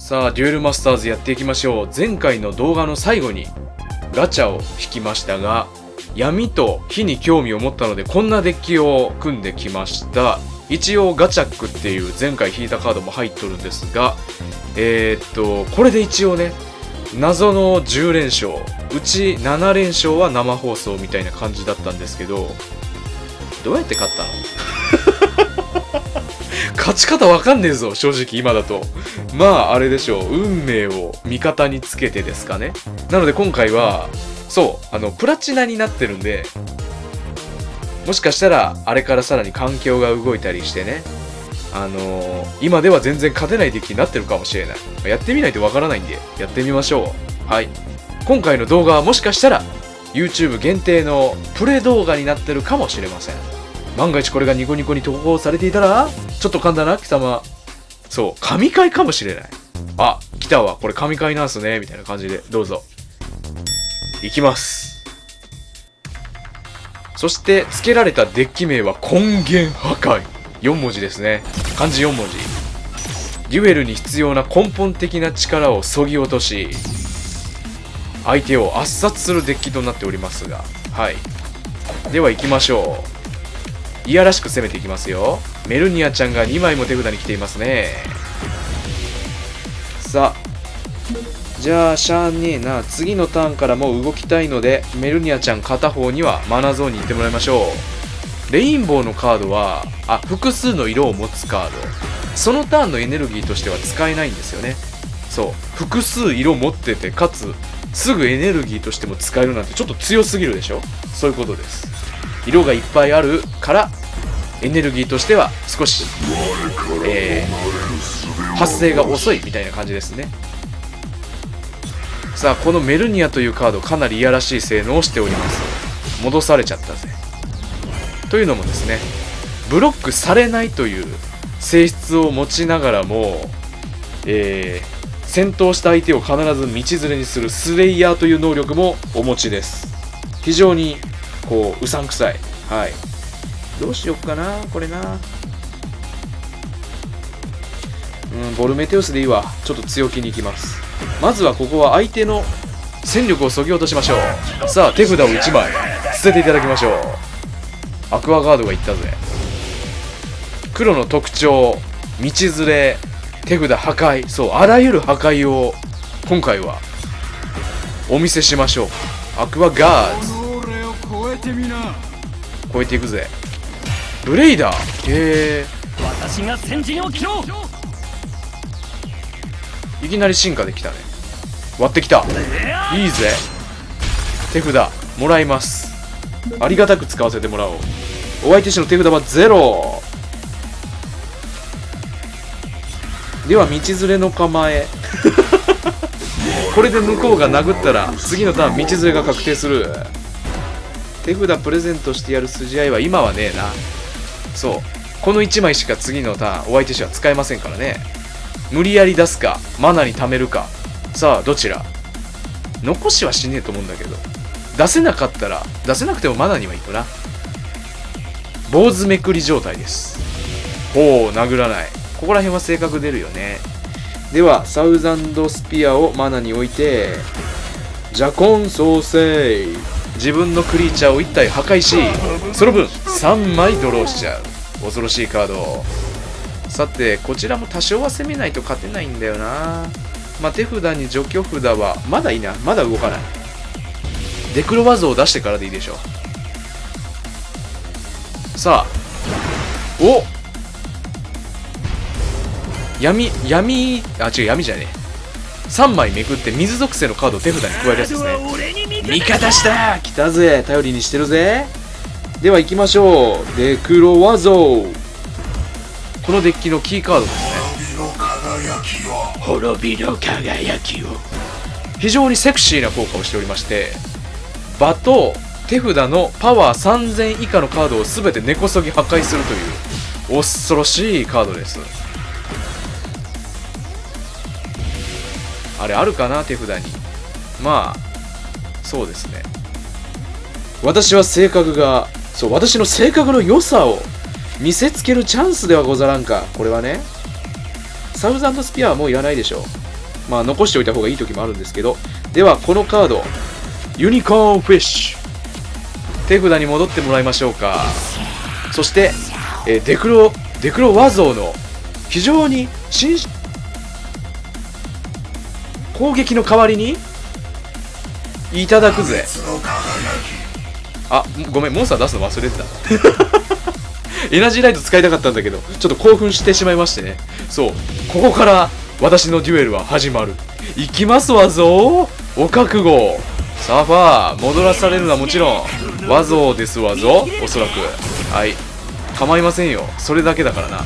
さあデュエルマスターズやっていきましょう。前回の動画の最後にガチャを引きましたが闇と火に興味を持ったのでこんなデッキを組んできました。一応ガチャックっていう前回引いたカードも入っとるんですがえー、っとこれで一応ね謎の10連勝。うち7連勝は生放送みたいな感じだったんですけどどうやって勝ったの？勝ち方わかんねえぞ正直今だとまああれでしょう運命を味方につけてですかねなので今回はそうあのプラチナになってるんでもしかしたらあれからさらに環境が動いたりしてねあのー、今では全然勝てないデッキになってるかもしれない。やってみないとわからないんで、やってみましょう。はい。今回の動画はもしかしたら、YouTube 限定のプレ動画になってるかもしれません。万が一これがニコニコに投稿されていたら、ちょっと噛んだな、貴様。そう、神回かもしれない。あ、来たわ。これ神回なんすね。みたいな感じで、どうぞ。いきます。そして、付けられたデッキ名は根源破壊。4文字ですね漢字4文字デュエルに必要な根本的な力をそぎ落とし相手を圧殺するデッキとなっておりますがはいでは行きましょういやらしく攻めていきますよ。メルニアちゃんが2枚も手札に来ていますね。さあじゃあしゃあねえな次のターンからもう動きたいのでメルニアちゃん片方にはマナゾーンに行ってもらいましょう。レインボーのカードはあ複数の色を持つカード。そのターンのエネルギーとしては使えないんですよね。そう。複数色持っててかつすぐエネルギーとしても使えるなんてちょっと強すぎるでしょ？そういうことです。色がいっぱいあるからエネルギーとしては少し、えー、発生が遅いみたいな感じですね。さあこのメルニアというカードかなりいやらしい性能をしております。戻されちゃったぜ。というのもですねブロックされないという性質を持ちながらも、えー、戦闘した相手を必ず道連れにするスレイヤーという能力もお持ちです。非常にこううさんくさい。はい。どうしよっかなこれな。うんボルメテウスでいいわ。ちょっと強気にいきます。まずはここは相手の戦力をそぎ落としましょう。さあ手札を1枚。捨てていただきましょう。アクアガードがいったぜ。黒の特徴道連れ手札破壊。そうあらゆる破壊を今回はお見せしましょう。アクアガーズ。超えていくぜブレイダー。へえ私が先陣を切ろう。いきなり進化できたね。割ってきた。いいぜ。手札もらいます。ありがたく使わせてもらおう。お相手氏の手札はゼロ。では道連れの構え。これで向こうが殴ったら次のターン道連れが確定する。手札プレゼントしてやる筋合いは今はねえなそう。この1枚しか次のターンお相手氏は使えませんからね。無理やり出すかマナに貯めるか。さあどちら？残しはしねえと思うんだけど。出せなかったら出せなくてもマナにはいくな。坊主めくり状態です。ほう殴らない。ここら辺は性格出るよね。ではサウザンドスピアをマナに置いてジャコン創生。自分のクリーチャーを1体破壊しその分3枚ドローしちゃう。恐ろしいカード。さてこちらも多少は攻めないと勝てないんだよな。まあ、手札に除去札はまだいいな。まだ動かない。デクロワーズを出してからでいいでしょう。さあ。お闇闇あ違う闇じゃねえ。3枚めくって水属性のカードを手札に加えるやつですね。味方した。来たぜ。頼りにしてるぜ。では行きましょう。デクロワゾ。ーこのデッキのキーカードですね。滅びの輝きを。非常にセクシーな効果をしておりまして場と手札のパワー3000以下のカードを全て根こそぎ破壊するという恐ろしいカードです。あれあるかな手札に。まあそうですね。私は性格がそう私の性格の良さを見せつけるチャンスではござらんか。これはねサウザンドスピアはもういらないでしょう。まあ残しておいた方がいい時もあるんですけど。ではこのカード。ユニコーンフィッシュ。手札に戻ってもらいましょうか。そして、えー、デクロデクロ和像の非常に新攻撃の代わりにいただくぜ。あごめんモンスター出すの忘れてた。エナジーライト使いたかったんだけどちょっと興奮してしまいましてね。そうここから私のデュエルは始まる。いきますわぞお覚悟。サーファー戻らされるのはもちろん。和像ですわぞおそらく。はい。構いませんよ。それだけだからな。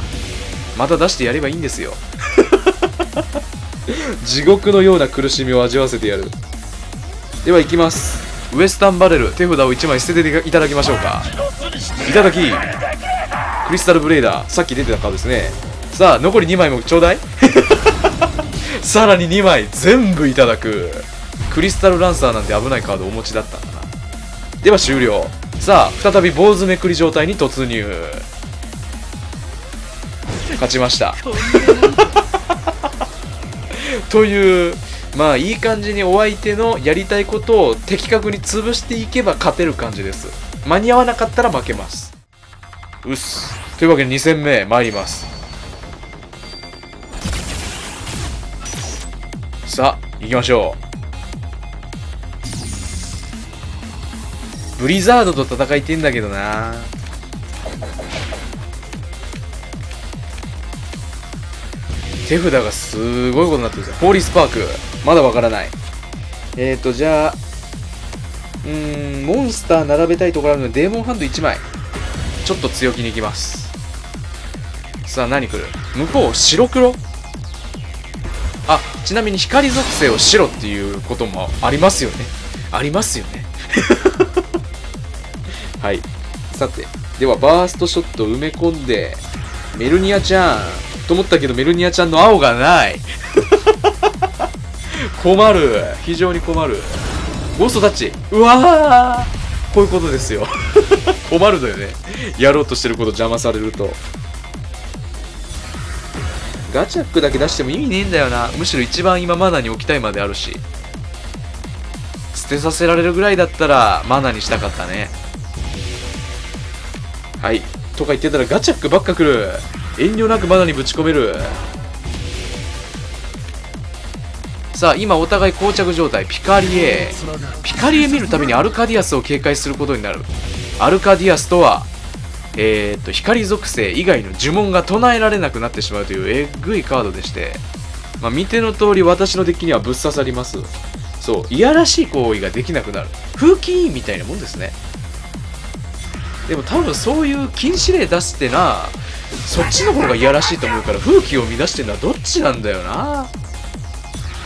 また出してやればいいんですよ。地獄のような苦しみを味わわせてやる。では行きます。ウエスタンバレル手札を1枚捨てていただきましょうか。いただきクリスタルブレーダーさっき出てたカードですね。さあ残り2枚もちょうだい。さらに2枚全部いただく。クリスタルランサーなんて危ないカードお持ちだったんだな。では終了。さあ再び坊主めくり状態に突入。勝ちました。というまあいい感じにお相手のやりたいことを的確に潰していけば勝てる感じです。間に合わなかったら負けます。うっす。というわけで2戦目参ります。さあ行きましょう。ブリザードと戦いてんだけどな。手札がすごいことになってるんですよ。ホーリースパーク。まだわからない。えーと、じゃあ、うーん、モンスター並べたいところあるので、デーモンハンド1枚。ちょっと強気にいきます。さあ、何来る？向こう、白黒？あ、ちなみに光属性を白っていうこともありますよね。ありますよね。はい。さて、ではバーストショット埋め込んで、メルニアちゃん、と思ったけどメルニアちゃんの青がない困る。非常に困る。ゴーストタッチうわー。こういうことですよ。困るのよね。やろうとしてること邪魔されると。ガチャックだけ出しても意味ねえんだよな。むしろ一番今マナに置きたいまであるし。捨てさせられるぐらいだったらマナにしたかったね。はい。とか言ってたらガチャックばっか来る。遠慮なくマナにぶち込める。さあ今お互い膠着状態ピカリエ。ピカリエ見るためにアルカディアスを警戒することになる。アルカディアスとはえー、っと光属性以外の呪文が唱えられなくなってしまうというえぐいカードでして。まあ、見ての通り私のデッキにはぶっ刺さります。そういやらしい行為ができなくなる。風紀委員みたいなもんですね。でも多分そういう禁止令出すってなそっちの方がいやらしいと思うから風紀を乱してるのはどっちなんだよな。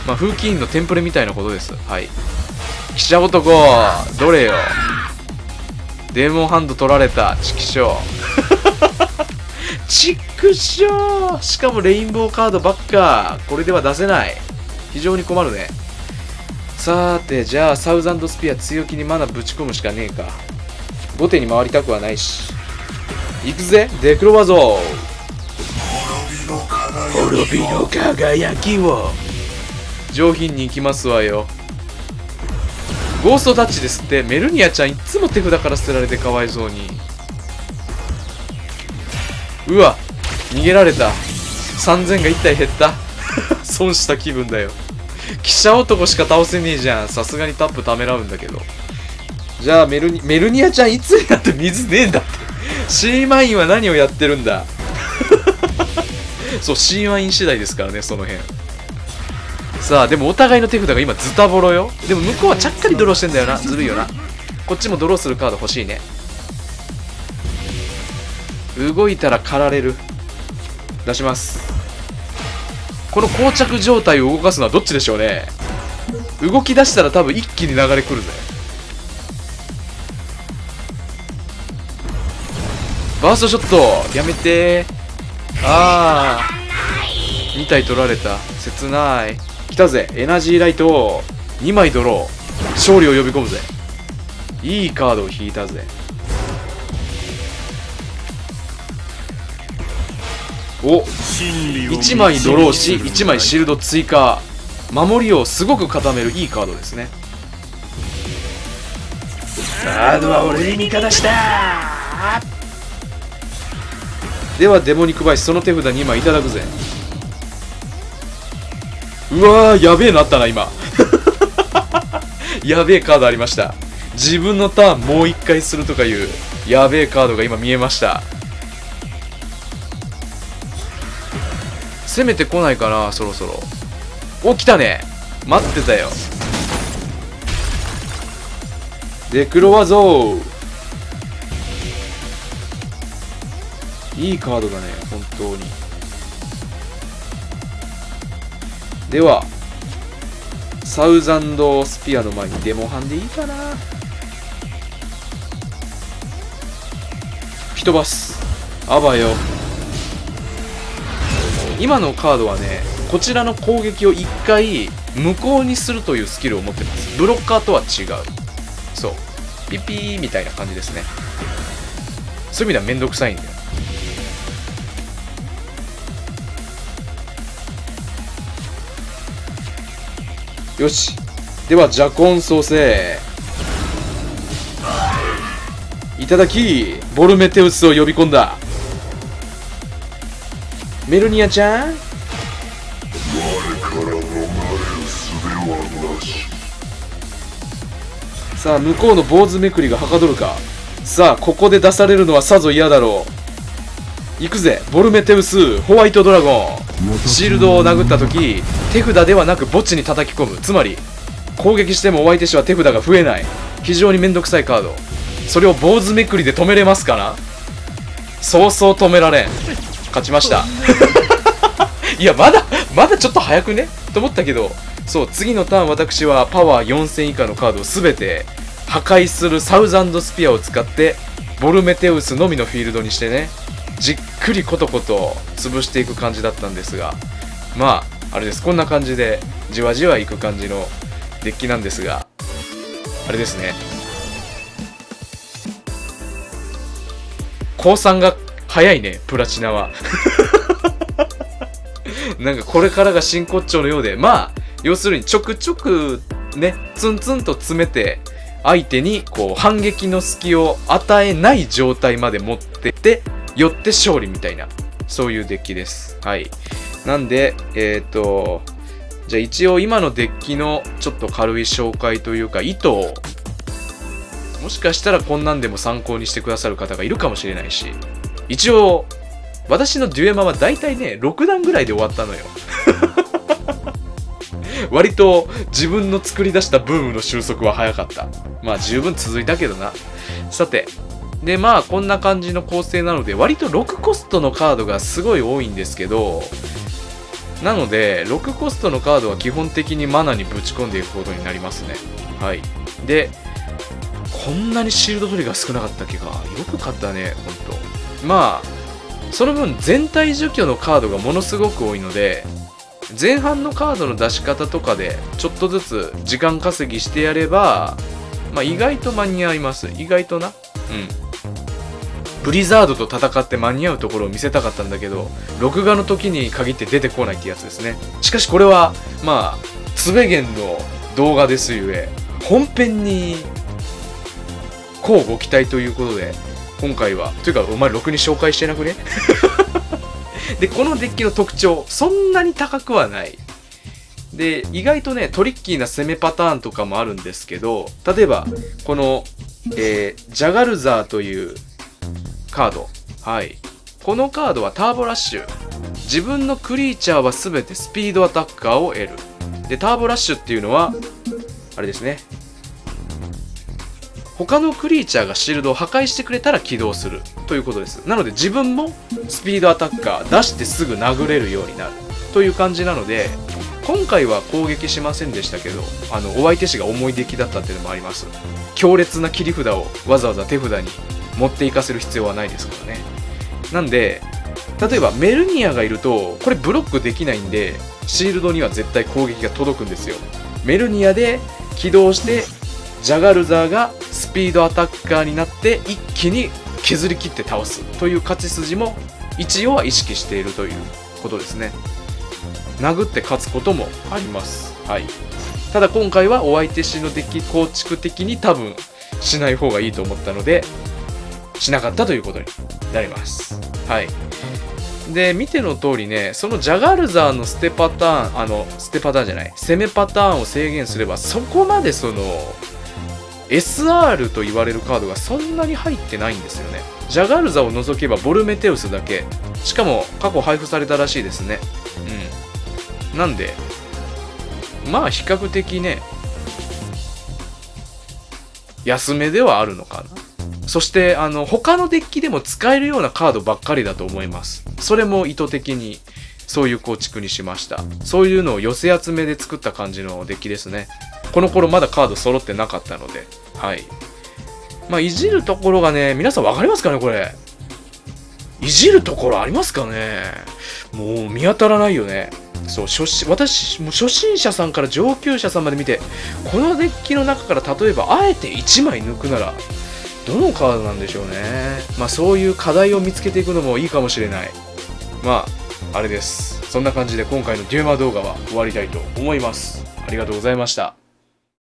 まあ風紀委員のテンプレみたいなことです。はい。記者男どれよ。デーモンハンド取られた。チキショー。チクショー。しかもレインボーカードばっか。これでは出せない。非常に困るね。さてじゃあサウザンドスピア強気にマナぶち込むしかねえか。後手に回りたくはないし。行くぜデクロワゾ滅びの輝きを上品に行きますわよ。ゴーストタッチですってメルニアちゃんいつも手札から捨てられてかわいそうに。うわ逃げられた。3000が1体減った。損した気分だよ。汽車男しか倒せねえじゃん。さすがにタップためらうんだけど。じゃあメルニメルニアちゃんいつになって水ねえんだって。シーマインは何をやってるんだ。そう、シーマイン次第ですからね、その辺。さあ、でもお互いの手札が今ズタボロよ。でも向こうはちゃっかりドローしてんだよな。ずるいよな。こっちもドローするカード欲しいね。動いたら狩られる。出します。この膠着状態を動かすのはどっちでしょうね。動き出したら多分一気に流れ来るぜ。バーストショットやめてああ2体取られた切ない来たぜ。エナジーライト2枚ドロー。勝利を呼び込むぜ。いいカードを引いたぜ。お1枚ドローし1枚シールド追加。守りをすごく固めるいいカードですね。カードは俺に味方した。ではデモニクバイスその手札2枚いただくぜうわーやべえなったな今。やべえカードありました。自分のターンもう一回するとかいうやべえカードが今見えました。攻めてこないかなそろそろ。お来たね。待ってたよ。でクロワゾー。いいカードだね本当にではサウザンドスピアの前にデモハンでいいかな。吹き飛ばすあばよ。今のカードはねこちらの攻撃を1回無効にするというスキルを持ってます。ブロッカーとは違う。そう。ピピーみたいな感じですね。そういう意味ではめんどくさいんだよし。ではジャコン創生いただきボルメテウスを呼び込んだ。メルニアちゃん？さあ向こうの坊主めくりがはかどるか。さあここで出されるのはさぞ嫌だろう。行くぜボルメテウスホワイトドラゴン。シールドを殴った時手札ではなく墓地に叩き込む。つまり攻撃してもお相手手は手札が増えない。非常にめんどくさいカード。それを坊主めくりで止めれますかな？そうそう止められん。勝ちました。いやまだまだちょっと早くね？と思ったけどそう次のターン私はパワー4000以下のカードを全て破壊するサウザンドスピアを使ってボルメテウスのみのフィールドにしてね。じっくりコトコト潰していく感じだったんですがまああれです。こんな感じでじわじわいく感じのデッキなんですがあれですね。降参が早いねプラチナは。なんかこれからが真骨頂のようで。まあ要するにちょくちょくねツンツンと詰めて相手にこう反撃の隙を与えない状態まで持ってってよって勝利みたいなそういうデッキです。はい。なんでえっ、ー、とじゃあ一応今のデッキのちょっと軽い紹介というか意図をもしかしたらこんなんでも参考にしてくださる方がいるかもしれないし一応私のデュエマは大体ね6段ぐらいで終わったのよ。割と自分の作り出したブームの収束は早かった。まあ十分続いたけどな。さてでまあこんな感じの構成なので割と6コストのカードがすごい多いんですけどなので6コストのカードは基本的にマナにぶち込んでいくことになりますね。はい。でこんなにシールド取りが少なかったっけか。よく買ったねほんと。まあその分全体除去のカードがものすごく多いので前半のカードの出し方とかでちょっとずつ時間稼ぎしてやれば、まあ、意外と間に合います。意外とな。うん。ブリザードと戦って間に合うところを見せたかったんだけど録画の時に限って出てこないってやつですね。しかしこれはまあつべげんの動画ですゆえ本編にこうご期待ということで今回はというかお前ろくに紹介してなくね？でこのデッキの特徴そんなに高くはない。で意外とねトリッキーな攻めパターンとかもあるんですけど例えばこの、えー、ジャガルザーというカード。はい。このカードはターボラッシュ。自分のクリーチャーは全てスピードアタッカーを得る。でターボラッシュっていうのはあれですね。他のクリーチャーがシールドを破壊してくれたら起動する。ということです。なので自分もスピードアタッカー出してすぐ殴れるようになる。という感じなので今回は攻撃しませんでしたけどあのお相手氏が重い出来だったっていうのもあります。強烈な切り札をわざわざ手札に持っていかせる必要はないですからね。なんで例えばメルニアがいるとこれブロックできないんでシールドには絶対攻撃が届くんですよ。メルニアで起動してジャガルザーがスピードアタッカーになって一気に削り切って倒す。という勝ち筋も一応は意識しているということですね。殴って勝つこともあります。はい。ただ今回はお相手しのデッキ構築的に多分しない方がいいと思ったのでしなかったということになります。はい。で見ての通りねそのジャガルザーの捨てパターンあの捨てパターンじゃない攻めパターンを制限すればそこまでその SR と言われるカードがそんなに入ってないんですよね。ジャガルザを除けばボルメテウスだけ。しかも過去配布されたらしいですね。うん。なんでまあ比較的ね安めではあるのかな。そしてあの他のデッキでも使えるようなカードばっかりだと思います。それも意図的にそういう構築にしました。そういうのを寄せ集めで作った感じのデッキですね。この頃まだカード揃ってなかったので。はい。まあいじるところがね皆さん分かりますかねこれ。いじるところありますかね。もう見当たらないよね。そう初心私もう初心者さんから上級者さんまで見てこのデッキの中から例えばあえて1枚抜くならどのカードなんでしょうね。まあそういう課題を見つけていくのもいいかもしれない。まああれです。そんな感じで今回のデューマ動画は終わりたいと思います。ありがとうございました。